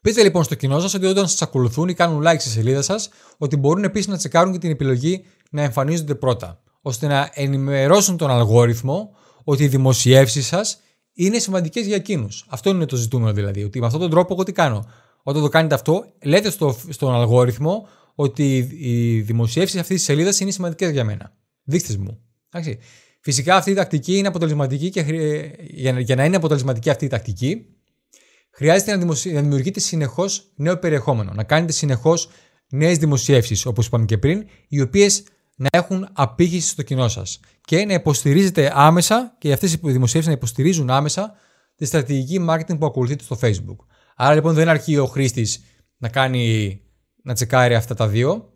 Πείτε λοιπόν στο κοινό σας ότι όταν σας ακολουθούν ή κάνουν like στη σελίδα σας, ότι μπορούν επίσης να τσεκάρουν και την επιλογή να εμφανίζονται πρώτα, ώστε να ενημερώσουν τον αλγόριθμο ότι οι δημοσιεύσεις σας είναι σημαντικές για εκείνους. Αυτό είναι το ζητούμενο δηλαδή. Ότι με αυτόν τον τρόπο, εγώ τι κάνω. Όταν το κάνετε αυτό, λέτε στο, στον αλγόριθμο ότι οι δημοσιεύσει αυτής της σελίδας είναι σημαντικές για μένα. Δείχτε μου. Εντάξει. Φυσικά αυτή η τακτική είναι αποτελεσματική και για να είναι αποτελεσματική αυτή η τακτική, χρειάζεται να, δημοσι... να δημιουργείτε συνεχώς νέο περιεχόμενο, να κάνετε συνεχώς νέες δημοσιεύσεις, όπως είπαμε και πριν, οι οποίες να έχουν απήχηση στο κοινό σας και να υποστηρίζετε άμεσα και αυτές οι δημοσιεύσεις να υποστηρίζουν άμεσα τη στρατηγική marketing που ακολουθείτε στο Facebook. Άρα λοιπόν δεν αρκεί ο χρήστης να κάνει να τσεκάρει αυτά τα δύο.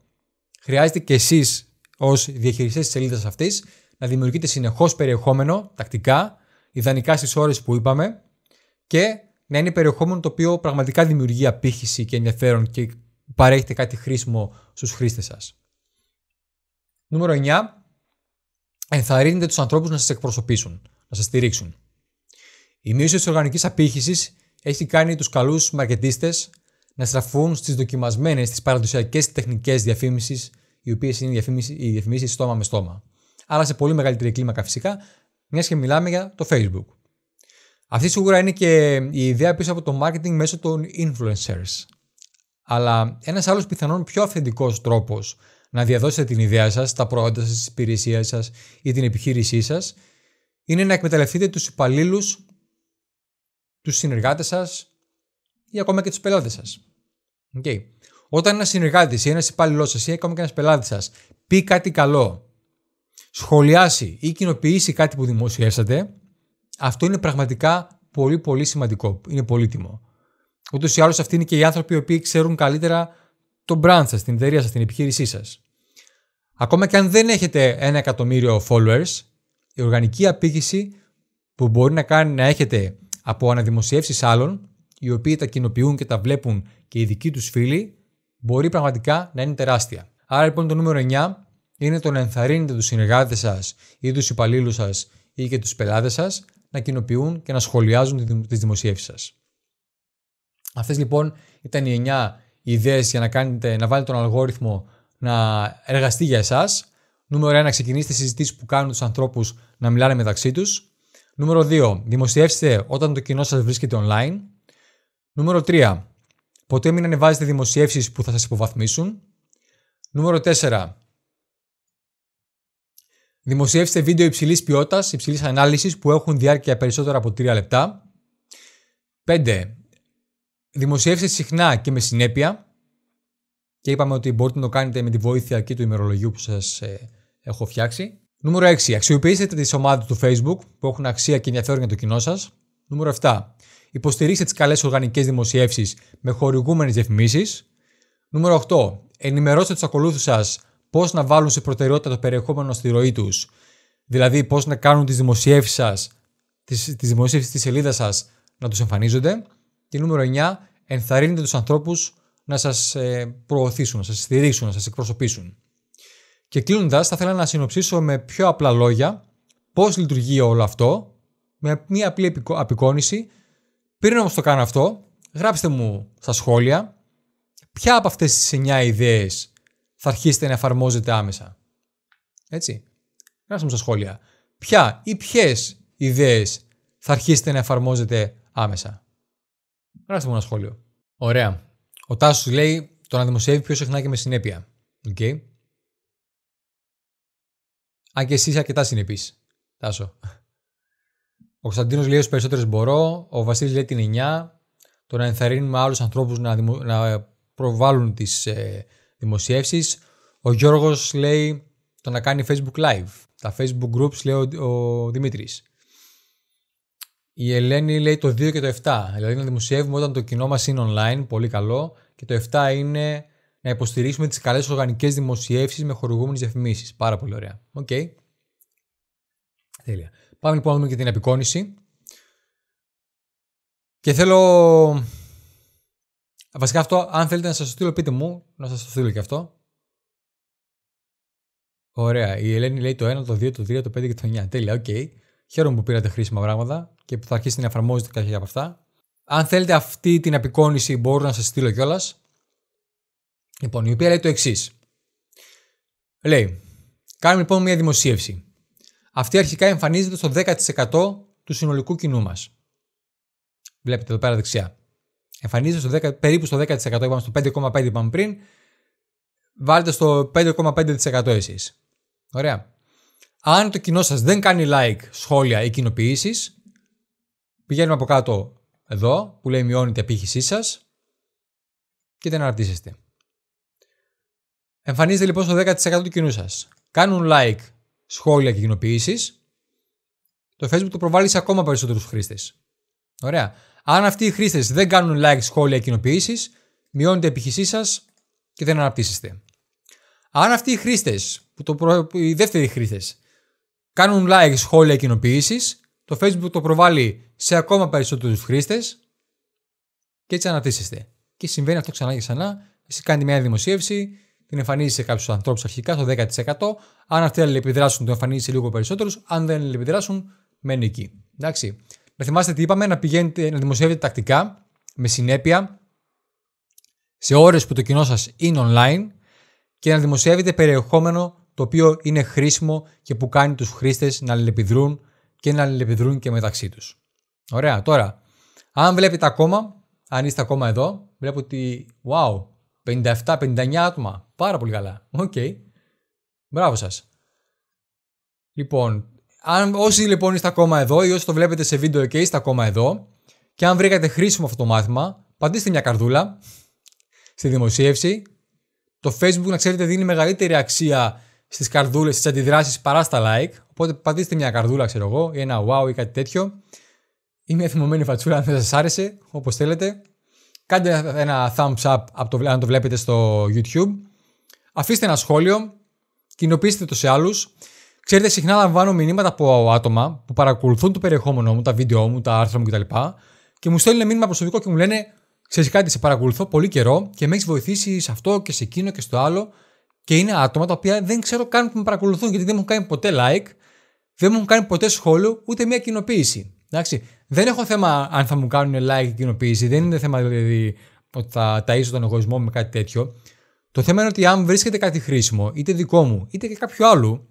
Χρειάζεται και εσείς ως διαχειριστές της σελίδας αυτής να δημιουργείτε συνεχώς περιεχόμενο, τακτικά, ιδανικά στις ώρες που είπαμε και να είναι περιεχόμενο το οποίο πραγματικά δημιουργεί απήχηση και ενδιαφέρον και παρέχετε κάτι χρήσιμο στους χρήστες σας. Νούμερο 9. Ενθαρρύνετε τους ανθρώπους να σας εκπροσωπήσουν, να σας στηρίξουν. Η μείωση της οργανικής απήχησης έχει κάνει τους καλούς μαρκετίστες να στραφούν στις δοκιμασμένες, στις παραδοσιακές τεχνικές διαφήμισης, οι οποίες είναι οι διαφημίσεις στόμα με στόμα. Αλλά σε πολύ μεγαλύτερη κλίμακα φυσικά, μιας και μιλάμε για το Facebook. Αυτή σίγουρα είναι και η ιδέα πίσω από το marketing μέσω των influencers. Αλλά ένας άλλος πιθανόν πιο αυθεντικός τρόπος να διαδώσετε την ιδέα σας, τα προϊόντα σας, τις υπηρεσίες σας ή την επιχείρησή σας, είναι να εκμεταλλευτείτε τους υπαλλήλους, τους συνεργάτες σας ή ακόμα και τους πελάτες σας. Okay. Όταν ένας συνεργάτης ή ένας υπάλληλός σας ή ακόμα και ένας πελάτης σας πει κάτι καλό, σχολιάσει ή κοινοποιήσει κάτι που δημοσιεύσατε, αυτό είναι πραγματικά πολύ πολύ σημαντικό. Είναι πολύτιμο. Ούτως ή άλλως αυτοί είναι και οι άνθρωποι οι οποίοι ξέρουν καλύτερα το brand σας, την εταιρεία σας, την επιχείρησή σας. Ακόμα και αν δεν έχετε ένα εκατομμύριο followers, η οργανική απήγηση που μπορεί να κάνει να έχετε από αναδημοσιεύσεις άλλων, οι οποίοι τα κοινοποιούν και τα βλέπουν και οι δικοί τους φίλοι, μπορεί πραγματικά να είναι τεράστια. Άρα λοιπόν το νούμερο 9 είναι το να ενθαρρύνετε τους συνεργάτες σας ή τους υπαλλήλους σας ή και τους πελάτες σας να κοινοποιούν και να σχολιάζουν τις δημοσιεύσεις σας. Αυτές λοιπόν ήταν οι 9 ιδέες για να, κάνετε, να βάλετε τον αλγόριθμο να εργαστεί για εσάς. Νούμερο 1. Να ξεκινήσετε συζητήσεις που κάνουν τους ανθρώπους να μιλάνε μεταξύ τους. Νούμερο 2. Δημοσιεύστε όταν το κοινό σας βρίσκεται online. Νούμερο 3. Ποτέ μην ανεβάζετε δημοσιεύσεις που θα σας υποβαθμίσουν. Νούμερο 4. Δημοσιεύστε βίντεο υψηλής ποιότητας, υψηλής ανάλυσης που έχουν διάρκεια περισσότερα από 3 λεπτά. 5. Δημοσιεύστε συχνά και με συνέπεια. Και είπαμε ότι μπορείτε να το κάνετε με τη βοήθεια και του ημερολογίου που σας ε, έχω φτιάξει. Νούμερο 6. Αξιοποιήστε τις ομάδες του Facebook που έχουν αξία και ενδιαφέρον για το κοινό σας. Νούμερο 7. Υποστηρίξτε τις καλές οργανικές δημοσιεύσεις με χορηγούμενες διαφημίσεις. Νούμερο 8. Ενημερώστε τους ακολούθους σας πώς να βάλουν σε προτεραιότητα το περιεχόμενο στη ροή τους. Δηλαδή, πώς να κάνουν τις δημοσιεύσεις σας, τις δημοσιεύσεις της σελίδας σας να τους εμφανίζονται. Και νούμερο 9, ενθαρρύνετε τους ανθρώπους να σας ε, προωθήσουν, να σας στηρίξουν, να σας εκπροσωπήσουν. Και κλείνοντας, θα ήθελα να συνοψίσω με πιο απλά λόγια πώς λειτουργεί όλο αυτό, με μια απλή απεικόνηση. Πριν όμως το κάνω αυτό, γράψτε μου στα σχόλια ποια από αυτές τις 9 ιδέες θα αρχίσετε να εφαρμόζετε άμεσα. Έτσι. Γράψτε μου στα σχόλια. Ποια ή ποιες ιδέες θα αρχίσετε να εφαρμόζετε άμεσα. Γράψτε μου ένα σχόλιο. Ωραία. Ο Τάσος λέει το να δημοσιεύει πιο συχνά και με συνέπεια. Okay. Αν και εσύ είσαι αρκετά συνεπής. Τάσο. Ο Κωνσταντίνος λέει όσο περισσότερες μπορώ. Ο Βασίλης λέει την 9. Το να ενθαρρύνουμε άλλους ανθρώπους να, να προβάλλουν τις ε, δημοσιεύσεις. Ο Γιώργος λέει το να κάνει Facebook Live. Τα Facebook Groups λέει ο, ο Δημήτρης. Η Ελένη λέει το 2 και το 7. Δηλαδή να δημοσιεύουμε όταν το κοινό μας είναι online. Πολύ καλό. Και το 7 είναι να υποστηρίξουμε τις καλές οργανικές δημοσιεύσεις με χορηγούμενες διαφημίσεις. Πάρα πολύ ωραία. OK. Okay. Τέλεια. Πάμε λοιπόν να δούμε και την απεικόνιση. Και θέλω Βασικά αυτό, αν θέλετε να σας το στείλω, πείτε μου, να σας το στείλω και αυτό. Ωραία. Η Ελένη λέει το 1, το 2, το 3, το 5 και το 9. Τέλεια, OK. Okay. Χαίρομαι που πήρατε χρήσιμα πράγματα και που θα αρχίσετε να εφαρμόζετε κάποια από αυτά. Αν θέλετε αυτή την απεικόνηση, μπορώ να σας στείλω κιόλας. Λοιπόν, η οποία λέει το εξής. Λέει, κάνουμε λοιπόν μια δημοσίευση. Αυτή αρχικά εμφανίζεται στο 10% του συνολικού κοινού μας. Βλέπετε εδώ πέρα δεξιά εμφανίζεται στο 10, περίπου στο 10%, είπαμε στο 5,5% είπαμε πριν, βάλτε στο 5,5% εσείς. Ωραία. Αν το κοινό σας δεν κάνει like, σχόλια ή κοινοποιήσεις, πηγαίνουμε από κάτω εδώ που λέει μειώνεται η απήχησή σας και δεν αναπτύσσεστε. Εμφανίζεται λοιπόν στο 10% του κοινού σας. Κάνουν like, σχόλια και κοινοποιήσεις. Το Facebook το προβάλλει σε ακόμα περισσότερους χρήστες. Ωραία. Αν αυτοί οι χρήστες δεν κάνουν like, σχόλια και κοινοποιήσεις, μειώνεται η απήχησή σας και δεν αναπτύσσεστε. Αν αυτοί οι χρήστες, που το προ... οι δεύτεροι χρήστες, κάνουν like, σχόλια, κοινοποιήσεις, το Facebook το προβάλλει σε ακόμα περισσότερους χρήστες και έτσι αναπτύσσεστε. Και συμβαίνει αυτό ξανά και ξανά. Εσύ κάνετε μια δημοσίευση, την εμφανίζει σε κάποιους ανθρώπους αρχικά στο 10%. Αν αυτοί αλληλεπιδράσουν, το εμφανίζει σε λίγο περισσότερους. Αν δεν αλληλεπιδράσουν, μένει εκεί. Εντάξει. Με θυμάστε τι είπαμε, να πηγαίνετε να δημοσιεύετε τακτικά, με συνέπεια, σε ώρες που το κοινό σας είναι online και να δημοσιεύετε περιεχόμενο το οποίο είναι χρήσιμο και που κάνει τους χρήστες να αλληλεπιδρούν και να αλληλεπιδρούν και μεταξύ τους. Ωραία, τώρα, αν βλέπετε ακόμα, αν είστε ακόμα εδώ, βλέπω ότι, wow, 57-59 άτομα, πάρα πολύ καλά, OK, okay. μπράβο σας. Λοιπόν, αν, όσοι λοιπόν είστε ακόμα εδώ ή όσοι το βλέπετε σε βίντεο και είστε ακόμα εδώ και αν βρήκατε χρήσιμο αυτό το μάθημα, πατήστε μια καρδούλα στη δημοσίευση. Το Facebook, να ξέρετε, δίνει μεγαλύτερη αξία στις καρδούλες, στις αντιδράσεις παρά στα like. Οπότε πατήστε μια καρδούλα, ξέρω εγώ, ή ένα wow ή κάτι τέτοιο. Ή μια θυμωμένη φατσούλα, αν δεν σας άρεσε, όπως θέλετε. Κάντε ένα thumbs up από το, αν το βλέπετε στο YouTube. Αφήστε ένα σχόλιο. Κοινοποιήστε το σε άλλους. Ξέρετε, συχνά λαμβάνω μηνύματα από άτομα που παρακολουθούν το περιεχόμενό μου, τα βίντεο μου, τα άρθρα μου κτλ. Και μου στέλνουν μήνυμα προσωπικό και μου λένε Ξέρεις κάτι, σε παρακολουθώ πολύ καιρό και με έχεις βοηθήσει σε αυτό και σε εκείνο και στο άλλο. Και είναι άτομα τα οποία δεν ξέρω καν που με παρακολουθούν γιατί δεν μου έχουν κάνει ποτέ like, δεν μου έχουν κάνει ποτέ σχόλιο, ούτε μια κοινοποίηση. Εντάξει. Δεν έχω θέμα αν θα μου κάνουν like και κοινοποίηση. Δεν είναι θέμα δηλαδή ότι θα ταΐσω τον εγωισμό μου με κάτι τέτοιο. Το θέμα είναι ότι αν βρίσκεται κάτι χρήσιμο, είτε δικό μου, είτε και κάποιου άλλου,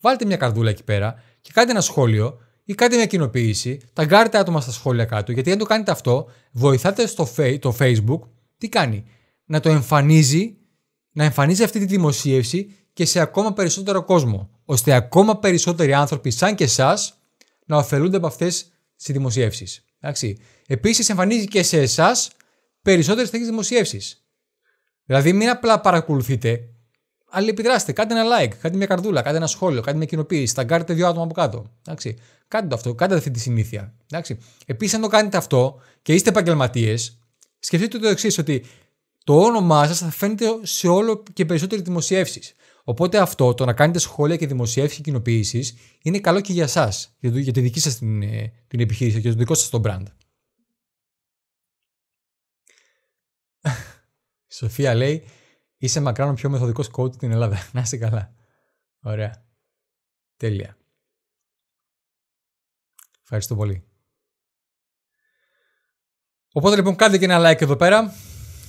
βάλτε μια καρδούλα εκεί πέρα και κάντε ένα σχόλιο ή κάντε μια κοινοποίηση, ταγκάρετε άτομα στα σχόλια κάτω, γιατί αν το κάνετε αυτό, βοηθάτε στο το Facebook, τι κάνει, να το εμφανίζει, να εμφανίζει αυτή τη δημοσίευση και σε ακόμα περισσότερο κόσμο, ώστε ακόμα περισσότεροι άνθρωποι σαν και εσάς να ωφελούνται από αυτές τι δημοσιεύσεις. Επίσης, εμφανίζει και σε εσάς περισσότερες τέτοιες δημοσιεύσεις. Δηλαδή, μην απλά παρακολουθείτε, αλληλεπιδράστε. Κάντε ένα like, κάντε μια καρδούλα, κάντε ένα σχόλιο, κάντε μια κοινοποίηση, ταγκάρετε δύο άτομα από κάτω. Εντάξει. Κάντε το αυτό, κάντε αυτή τη συνήθεια. Επίσης, αν το κάνετε αυτό και είστε επαγγελματίες, σκεφτείτε το εξής, ότι το όνομά σας θα φαίνεται σε όλο και περισσότερες δημοσιεύσεις. Οπότε αυτό, το να κάνετε σχόλια και δημοσιεύσεις και κοινοποιήσει, είναι καλό και για εσά, για, για τη δική σας την, ε, την επιχείρηση και το δικό σας το brand. Η [laughs] Σοφία λέει, είσαι μακράν ο πιο μεθοδικός coach στην Ελλάδα. [laughs] Να είσαι καλά. Ωραία. Τέλεια. Ευχαριστώ πολύ. Οπότε λοιπόν κάντε και ένα like εδώ πέρα.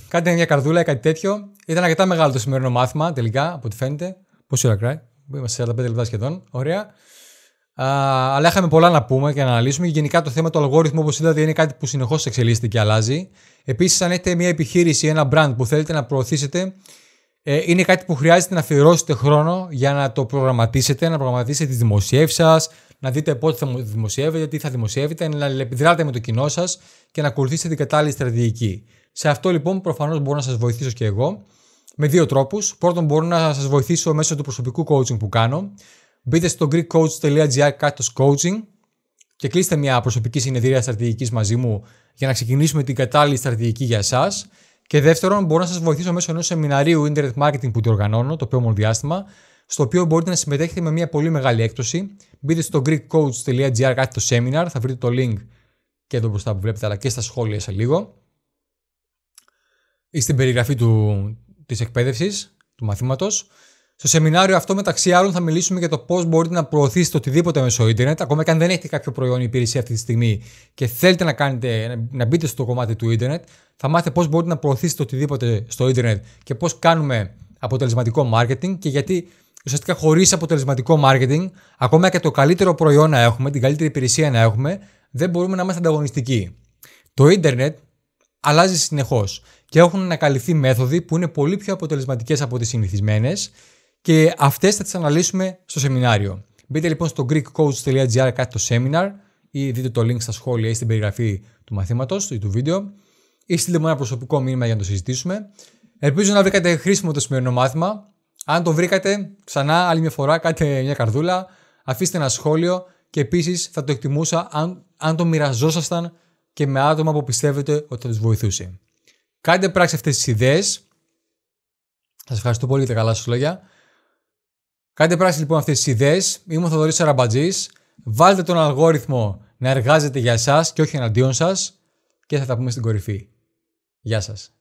Κάντε μια καρδούλα ή κάτι τέτοιο. Ήταν αρκετά μεγάλο το σημερινό μάθημα τελικά, από ό,τι φαίνεται. Πόση ώρα κράει. Είμαστε 45 λεπτά σχεδόν. Ωραία. Α, αλλά είχαμε πολλά να πούμε και να αναλύσουμε. Και γενικά το θέμα του αλγόριθμου, όπως είδατε, είναι κάτι που συνεχώς εξελίσσεται και αλλάζει. Επίσης, αν έχετε μια επιχείρηση ή ένα brand που θέλετε να προωθήσετε, ε, είναι κάτι που χρειάζεται να αφιερώσετε χρόνο για να το προγραμματίσετε, να προγραμματίσετε τις δημοσιεύσεις σας, να δείτε πότε θα δημοσιεύετε, τι θα δημοσιεύετε, να επιδράτε με το κοινό σας και να ακολουθήσετε την κατάλληλη στρατηγική. Σε αυτό λοιπόν προφανώς μπορώ να σας βοηθήσω και εγώ με δύο τρόπους. Πρώτον, μπορώ να σας βοηθήσω μέσω του προσωπικού coaching που κάνω. Μπείτε στο greekcoach.gr κάτω coaching και κλείστε μια προσωπική συνεδρία στρατηγικής μαζί μου για να ξεκινήσουμε την κατάλληλη στρατηγική για εσάς. Και δεύτερον, μπορώ να σας βοηθήσω μέσω ενός σεμιναρίου Internet Marketing που διοργανώνω το οποίο διάστημα, στο οποίο μπορείτε να συμμετέχετε με μια πολύ μεγάλη έκπτωση. Μπείτε στο greekcoach.gr κάτι το seminar, θα βρείτε το link και εδώ μπροστά που βλέπετε, αλλά και στα σχόλια σε λίγο. Ή στην περιγραφή του, της εκπαίδευσης, του μαθήματος. Στο σεμινάριο αυτό, μεταξύ άλλων, θα μιλήσουμε για το πώς μπορείτε να προωθήσετε οτιδήποτε μέσω Ιντερνετ, ακόμα και αν δεν έχετε κάποιο προϊόν ή υπηρεσία αυτή τη στιγμή και θέλετε να, κάνετε, να μπείτε στο κομμάτι του Ιντερνετ, θα μάθετε πώς μπορείτε να προωθήσετε οτιδήποτε στο Ιντερνετ και πώς κάνουμε αποτελεσματικό marketing και γιατί ουσιαστικά χωρίς αποτελεσματικό marketing, ακόμα και το καλύτερο προϊόν να έχουμε, την καλύτερη υπηρεσία να έχουμε, δεν μπορούμε να είμαστε ανταγωνιστικοί. Το ίντερνετ αλλάζει συνεχώς και έχουν ανακαλυφθεί μέθοδοι που είναι πολύ πιο αποτελεσματικές από τις συνηθισμένες και αυτές θα τις αναλύσουμε στο σεμινάριο. Μπείτε λοιπόν στο greekcoach.gr κάτι το seminar ή δείτε το link στα σχόλια ή στην περιγραφή του μαθήματος ή του βίντεο ή στείλτε μου ένα προσωπικό μήνυμα για να το συζητήσουμε. Ελπίζω να βρήκατε χρήσιμο το σημερινό μάθημα. Αν το βρήκατε, ξανά άλλη μια φορά, κάντε μια καρδούλα, αφήστε ένα σχόλιο και επίσης θα το εκτιμούσα αν, αν το μοιραζόσασταν και με άτομα που πιστεύετε ότι θα τους βοηθούσε. Κάντε πράξη αυτές τις ιδέες. Σας ευχαριστώ πολύ για τα καλά σας λόγια. Κάντε πράξη λοιπόν αυτές τις ιδέες. Είμαι ο Θοδωρής Αραμπατζή. Βάλτε τον αλγόριθμο να εργάζεται για εσάς και όχι εναντίον σας και θα τα πούμε στην κορυφή. Γεια σας.